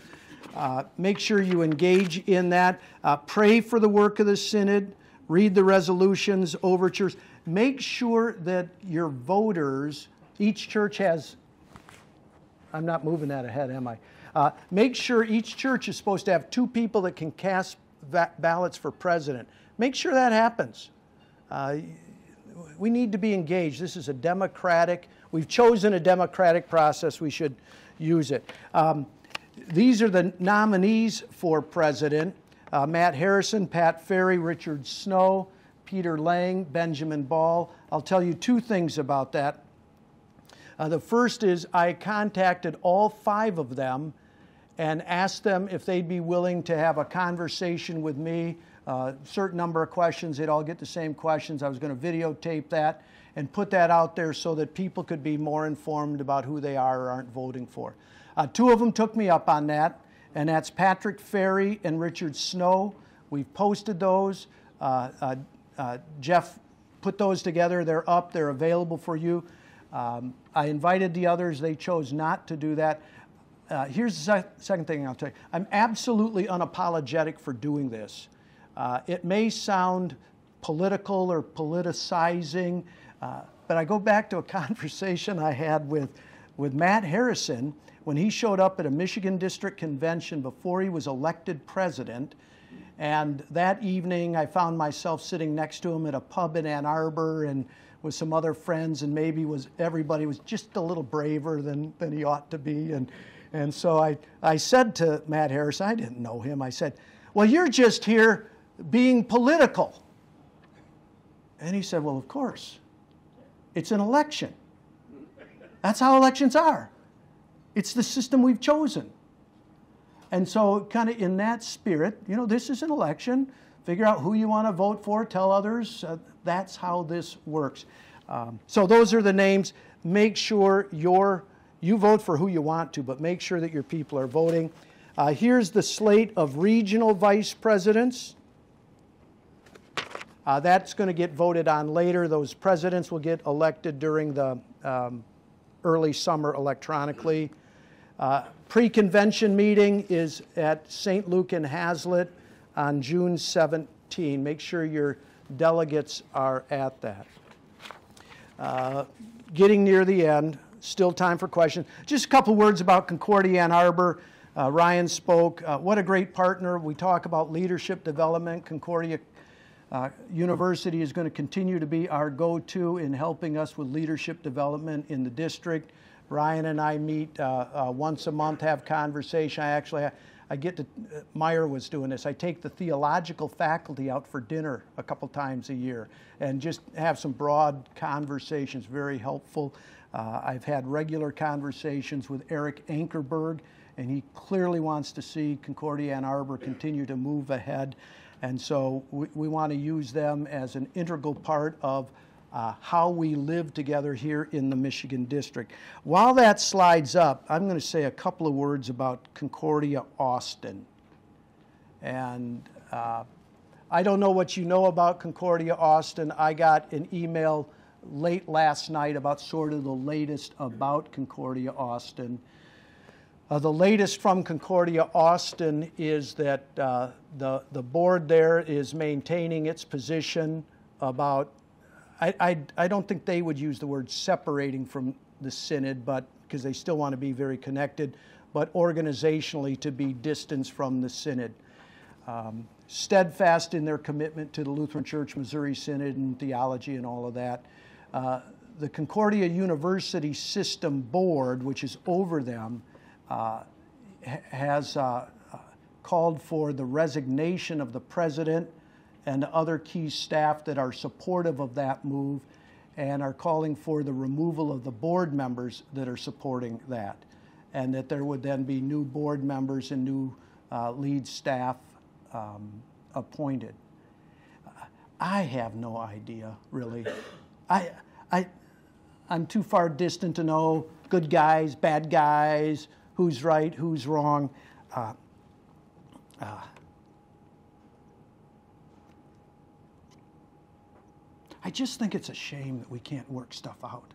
Uh, make sure you engage in that. Uh, pray for the work of the synod. Read the resolutions, overtures. Make sure that your voters, each church has I'm not moving that ahead, am I? Uh, make sure each church is supposed to have two people that can cast va- ballots for president. Make sure that happens. Uh, we need to be engaged. This is a democratic, we've chosen a democratic process. We should use it. Um, these are the nominees for president uh, Matt Harrison, Pat Ferry, Richard Snow, Peter Lange, Benjamin Ball. I'll tell you two things about that. Uh, the first is I contacted all five of them and asked them if they'd be willing to have a conversation with me. A uh, certain number of questions, they'd all get the same questions. I was going to videotape that and put that out there so that people could be more informed about who they are or aren't voting for. Uh, two of them took me up on that, and that's Patrick Ferry and Richard Snow. We've posted those. Uh, uh, uh Jeff put those together. They're up, they're available for you. Um, I invited the others, they chose not to do that. Uh, here's the second thing I'll tell you I'm absolutely unapologetic for doing this. Uh, it may sound political or politicizing, uh, but I go back to a conversation I had with, with Matt Harrison when he showed up at a Michigan District Convention before he was elected president. And that evening, I found myself sitting next to him at a pub in Ann Arbor, and with some other friends, and maybe was everybody was just a little braver than, than he ought to be. And, and so I, I said to Matt Harris, I didn't know him, I said, Well, you're just here being political. And he said, Well, of course. It's an election. That's how elections are. It's the system we've chosen. And so, kind of in that spirit, you know, this is an election. Figure out who you want to vote for, tell others. Uh, that's how this works. Um, so those are the names. Make sure you you vote for who you want to, but make sure that your people are voting. Uh, here's the slate of regional vice presidents. Uh, that's going to get voted on later. Those presidents will get elected during the um, early summer electronically. Uh, Pre convention meeting is at St. Luke and Haslett on June 17. Make sure your delegates are at that. Uh, getting near the end, still time for questions. Just a couple words about Concordia Ann Arbor. Uh, Ryan spoke. Uh, what a great partner. We talk about leadership development. Concordia uh, University is going to continue to be our go to in helping us with leadership development in the district. Ryan and I meet uh, uh, once a month, have conversation. I actually I get to, uh, Maier was doing this. I take the theological faculty out for dinner a couple times a year and just have some broad conversations, very helpful. Uh, I've had regular conversations with Eric Ankerberg, and he clearly wants to see Concordia Ann Arbor continue to move ahead. And so we, we want to use them as an integral part of uh, how we live together here in the Michigan District. While that slides up, I'm going to say a couple of words about Concordia Austin. And uh, I don't know what you know about Concordia Austin. I got an email late last night about sort of the latest about Concordia Austin. Uh, the latest from Concordia Austin is that uh, the, the board there is maintaining its position about I, I, I don't think they would use the word separating from the synod, but because they still want to be very connected, but organizationally to be distanced from the synod. Um, steadfast in their commitment to the Lutheran Church Missouri Synod and theology and all of that. Uh, the Concordia University System Board, which is over them, uh, has uh, called for the resignation of the president and other key staff that are supportive of that move and are calling for the removal of the board members that are supporting that. And that there would then be new board members and new uh, lead staff um, appointed. I have no idea, really. I, I, I'm too far distant to know good guys, bad guys, who's right, who's wrong. Uh, uh, I just think it's a shame that we can't work stuff out.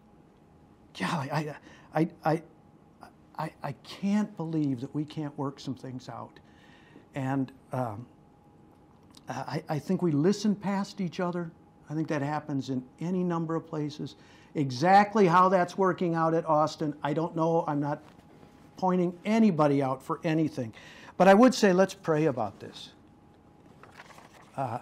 Golly, I, I, I, I, I can't believe that we can't work some things out. And um, I, I think we listen past each other. I think that happens in any number of places. Exactly how that's working out at Austin, I don't know. I'm not pointing anybody out for anything. But I would say let's pray about this. Uh,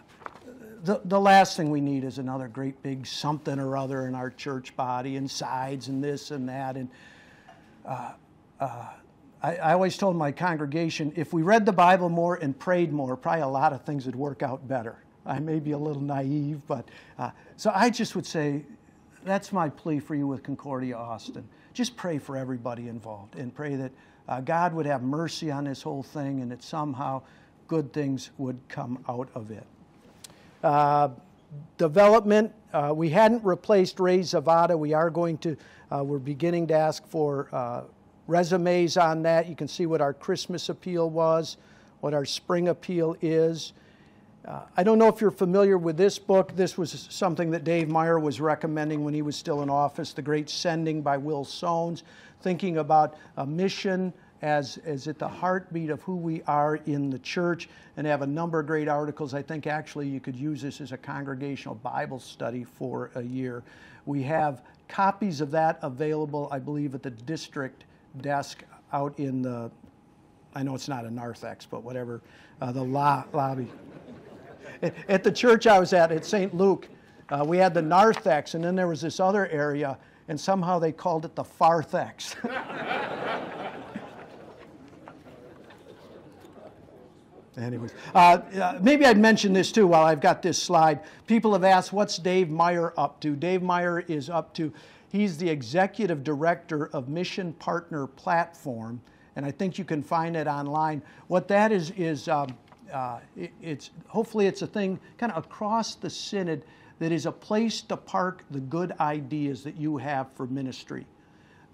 the, the last thing we need is another great big something or other in our church body and sides and this and that. And uh, uh, I, I, always told my congregation if we read the Bible more and prayed more, probably a lot of things would work out better. I may be a little naive, but uh, so I just would say that's my plea for you with Concordia Austin. Just pray for everybody involved and pray that uh, God would have mercy on this whole thing and that somehow good things would come out of it. Uh, development, uh, we hadn't replaced Ray Zavada. We are going to, uh, we're beginning to ask for resumes on that. You can see what our Christmas appeal was, what our spring appeal is. Uh, I don't know if you're familiar with this book. This was something that Dave Maier was recommending when he was still in office, The Great Sending by Will Sones, thinking about a mission as, as at the heartbeat of who we are in the church and have a number of great articles. I think actually you could use this as a congregational Bible study for a year. We have copies of that available, I believe, at the district desk out in the, I know it's not a narthex, but whatever, uh, the lo- lobby. At, the church I was at, at St. Luke, uh, we had the narthex, and then there was this other area, and somehow they called it the farthex. Anyways, uh, maybe I'd mention this too while I've got this slide. People have asked, what's Dave Maier up to? Dave Maier is up to, he's the executive director of Mission Partner Platform, and I think you can find it online. What that is, is um, uh, it, it's hopefully it's a thing kind of across the synod that is a place to park the good ideas that you have for ministry.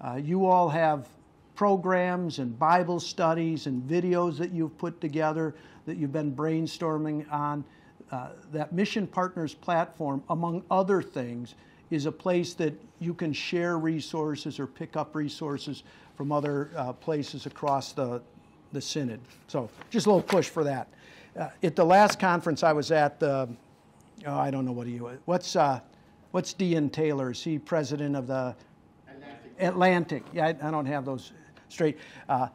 Uh, you all have programs and Bible studies and videos that you've put together that you've been brainstorming on. Uh, that Mission Partners platform, among other things, is a place that you can share resources or pick up resources from other uh, places across the, the Synod. So, just a little push for that. Uh, at the last conference I was at, the, oh, I don't know what he what's uh, what's Dean Taylor? Is he president of the Atlantic? Atlantic. Yeah, I, I don't have those straight. Uh,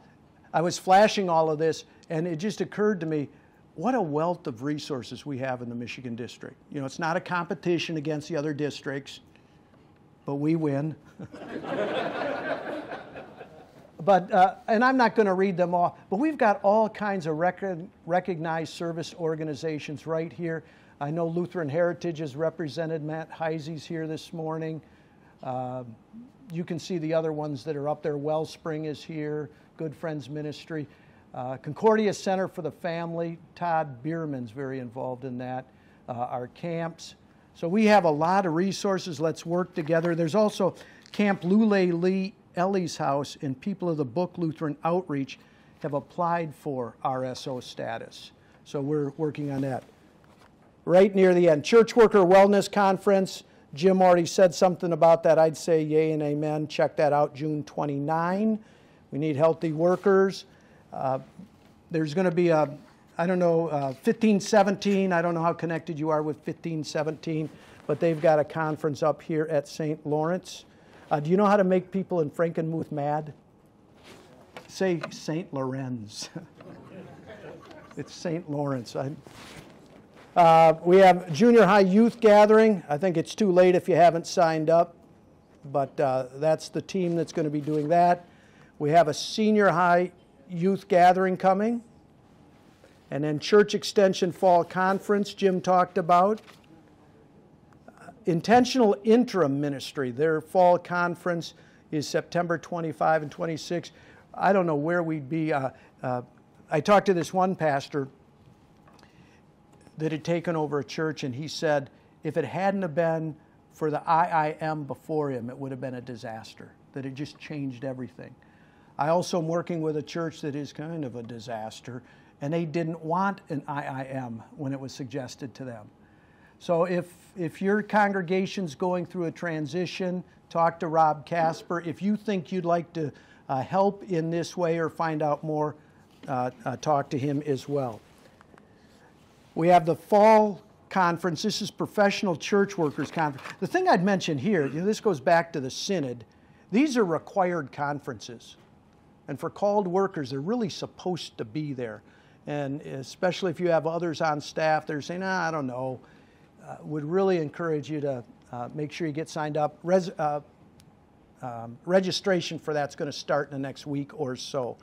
I was flashing all of this, and it just occurred to me what a wealth of resources we have in the Michigan district. You know, it's not a competition against the other districts, but we win. but, uh, and I'm not going to read them all, but we've got all kinds of rec- recognized service organizations right here. I know Lutheran Heritage is represented. Matt Heisey's here this morning. Uh, you can see the other ones that are up there. Wellspring is here, Good Friends Ministry. Uh, Concordia Center for the Family, Todd Bierman's very involved in that. Uh, our camps. So we have a lot of resources. Let's work together. There's also Camp Lule Lee Ellie's House and People of the Book Lutheran Outreach have applied for RSO status. So we're working on that. Right near the end, Church Worker Wellness Conference. Jim already said something about that. I'd say yay and amen. Check that out, June 29. We need healthy workers. Uh, there's going to be a, I don't know, uh, 1517. I don't know how connected you are with 1517, but they've got a conference up here at St. Lawrence. Uh, do you know how to make people in Frankenmuth mad? Say St. Lorenz. it's St. Lawrence. I, uh, we have junior high youth gathering. I think it's too late if you haven't signed up, but uh, that's the team that's going to be doing that. We have a senior high youth gathering coming. And then Church Extension Fall Conference, Jim talked about. Intentional Interim Ministry, their fall conference is September 25 and 26. I don't know where we'd be. Uh, uh, I talked to this one pastor that had taken over a church, and he said if it hadn't have been for the IIM before him, it would have been a disaster, that it just changed everything. I also am working with a church that is kind of a disaster, and they didn't want an IIM when it was suggested to them. So if, if your congregation's going through a transition, talk to Rob Casper. If you think you'd like to uh, help in this way or find out more, uh, uh, talk to him as well. We have the fall conference. This is Professional Church Workers Conference. The thing I'd mention here, you know, this goes back to the synod. These are required conferences. And for called workers, they're really supposed to be there. And especially if you have others on staff, they're saying, ah, I don't know. Uh, would really encourage you to uh, make sure you get signed up. Res- uh, um, registration for that's going to start in the next week or so.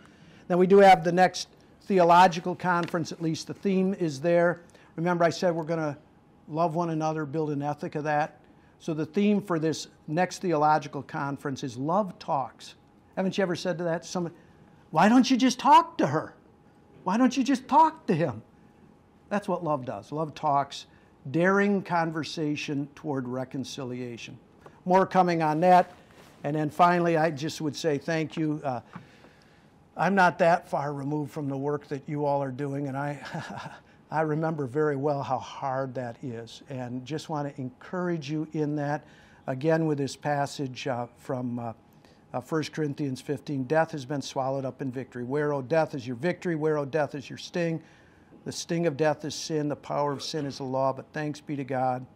Then we do have the next theological conference, at least the theme is there. Remember, I said we're going to love one another, build an ethic of that. So the theme for this next theological conference is love talks. Haven't you ever said to that? Someone, why don't you just talk to her? Why don't you just talk to him? That's what love does. Love talks, daring conversation toward reconciliation. More coming on that. And then finally, I just would say thank you. Uh, I'm not that far removed from the work that you all are doing, and I, I remember very well how hard that is, and just want to encourage you in that. Again, with this passage uh, from uh, uh, 1 Corinthians 15 Death has been swallowed up in victory. Where, O death, is your victory? Where, O death, is your sting? The sting of death is sin, the power of sin is the law, but thanks be to God.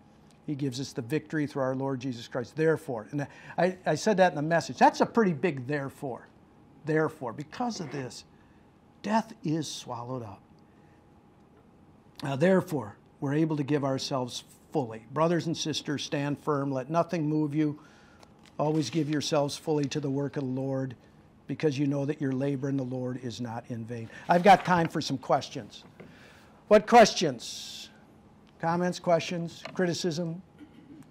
He gives us the victory through our Lord Jesus Christ. Therefore, and I, I said that in the message. That's a pretty big therefore. Therefore, because of this, death is swallowed up. Now, therefore, we're able to give ourselves fully. Brothers and sisters, stand firm. Let nothing move you. Always give yourselves fully to the work of the Lord because you know that your labor in the Lord is not in vain. I've got time for some questions. What questions? Comments, questions, criticism?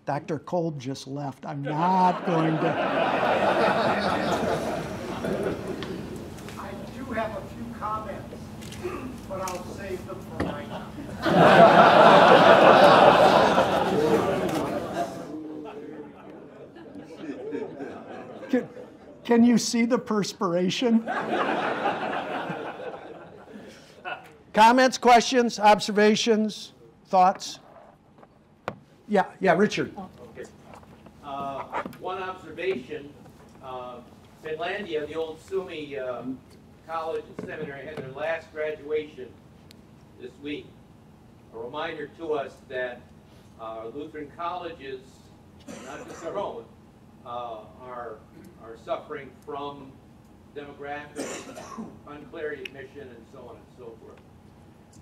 Dr. Kolb just left. I'm not going to. I do have a few comments, but I'll save them for right now. Can you see the perspiration? Comments, questions, observations, thoughts? Yeah, yeah, Richard. Okay. Uh, one observation, uh, Finlandia, the old Suomi uh, College and Seminary had their last graduation this week. A reminder to us that uh, Lutheran colleges, not just our own, uh, are are suffering from demographics, unclear admission, and so on and so forth.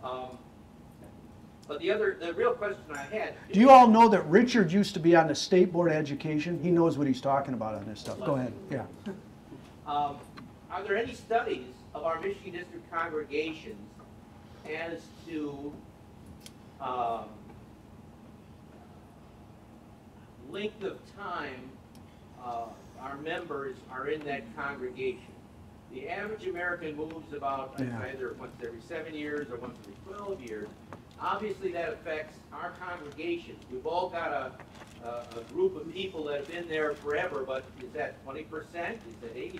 Um, but the other, the real question I had. Do you all know that Richard used to be on the State Board of Education? He knows what he's talking about on this stuff. Go ahead. Yeah. Um, are there any studies of our Michigan District congregations as to um, length of time uh, our members are in that congregation. The average American moves about Yeah. either once every seven years or once every 12 years. Obviously, that affects our congregation. We've all got a, a, a group of people that have been there forever, but is that 20%? Is that 80%?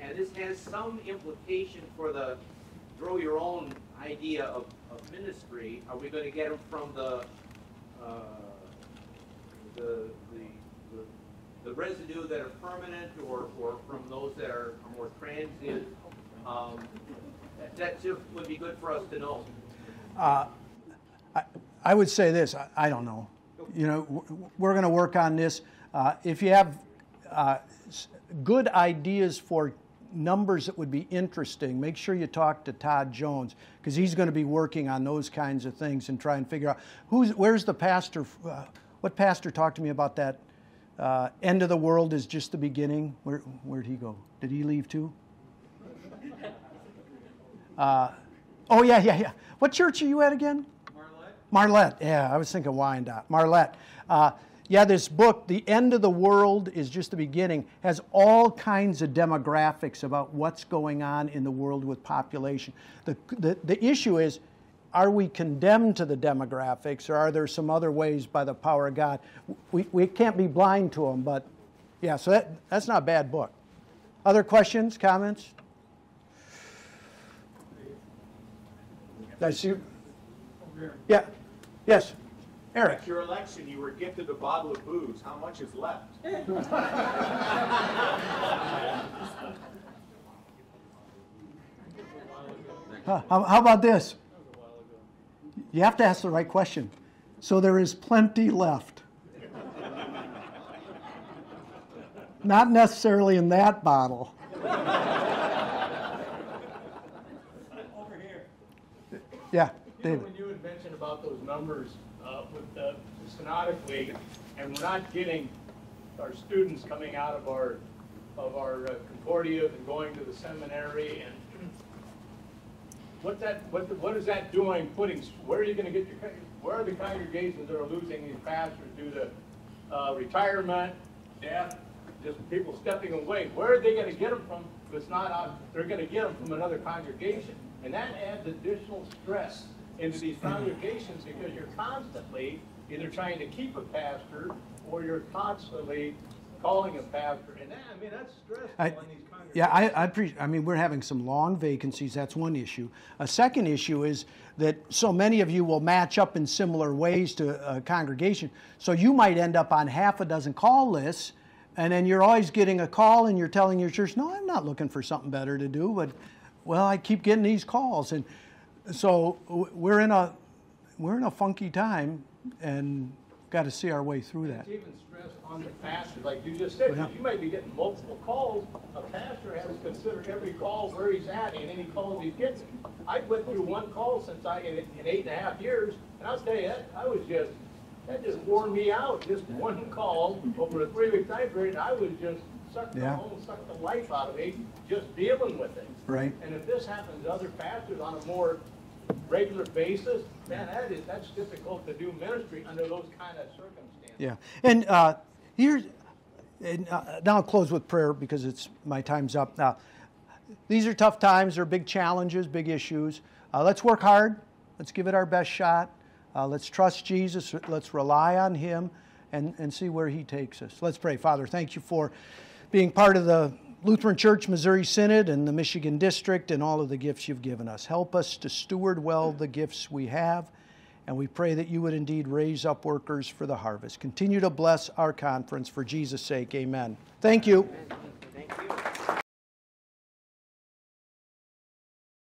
And this has some implication for the, throw your own idea of, of ministry. Are we going to get them from the, uh, the, the the residue that are permanent or, or from those that are, more transient. Um, that, that just would be good for us to know. Uh, I, I would say this I, I don't know. You know, we're going to work on this. Uh, if you have uh, good ideas for numbers that would be interesting, make sure you talk to Todd Jones because he's going to be working on those kinds of things and try and figure out who's where's the pastor. Uh, what pastor talked to me about that uh, end of the world is just the beginning. Where, where'd he go? Did he leave too? Uh, Oh, yeah, yeah, yeah. What church are you at again? Marlette. Marlette, yeah, I was thinking Wyandotte. Marlette. Yeah, this book, The End of the World is just the beginning, has all kinds of demographics about what's going on in the world with population. The, the, the issue is, are we condemned to the demographics or are there some other ways by the power of God? We, we can't be blind to them, but yeah, so that, that's not a bad book. Other questions, comments? I see. Yeah, yes, Eric. At your election, you were gifted a bottle of booze. How much is left? Huh, How, how about this? You have to ask the right question. So there is plenty left. Not necessarily in that bottle. Over here. Yeah, You know, David. when you had mentioned about those numbers uh, with the synodically, and we're not getting our students coming out of our, of our uh, Concordia and going to the seminary, and what's that, what, what is that doing, putting, where are you gonna get your, where are the congregations that are losing these pastors due to uh, retirement, death, just people stepping away? Where are they gonna get them from? If it's not, they're gonna get them from another congregation. And that adds additional stress into these congregations because you're constantly either trying to keep a pastor or you're constantly calling a pastor. And that, I mean, that's stressful I, in these yeah, I, I, pre- I mean, we're having some long vacancies. That's one issue. A second issue is that so many of you will match up in similar ways to a congregation. So you might end up on half a dozen call lists, and then you're always getting a call and you're telling your church, no, I'm not looking for something better to do, but, well, I keep getting these calls. And so we're in a, we're in a funky time and got to see our way through that. It's even stress on the pastor, like you just said, Yeah. you might be getting multiple calls. A pastor has to consider every call where he's at and any calls he's getting. I went through one call since I, in, in eight and a half years, and I'll tell you, that, I was just, that just wore me out. Just one call over a three-week time period, I was just sucked the, Yeah. almost sucked the life out of me, just dealing with it. Right. And if this happens to other pastors on a more regular basis, man, that is, that's difficult to do ministry under those kind of circumstances. Yeah, and uh, here's, and uh, now I'll close with prayer because it's my time's up. Now, these are tough times. They're big challenges, big issues. Uh, let's work hard. Let's give it our best shot. Uh, let's trust Jesus. Let's rely on Him, and and see where He takes us. Let's pray, Father. Thank you for being part of the Lutheran Church Missouri Synod and the Michigan District and all of the gifts you've given us. Help us to steward well the gifts we have. And we pray that you would indeed raise up workers for the harvest. Continue to bless our conference for Jesus' sake. Amen. Thank you.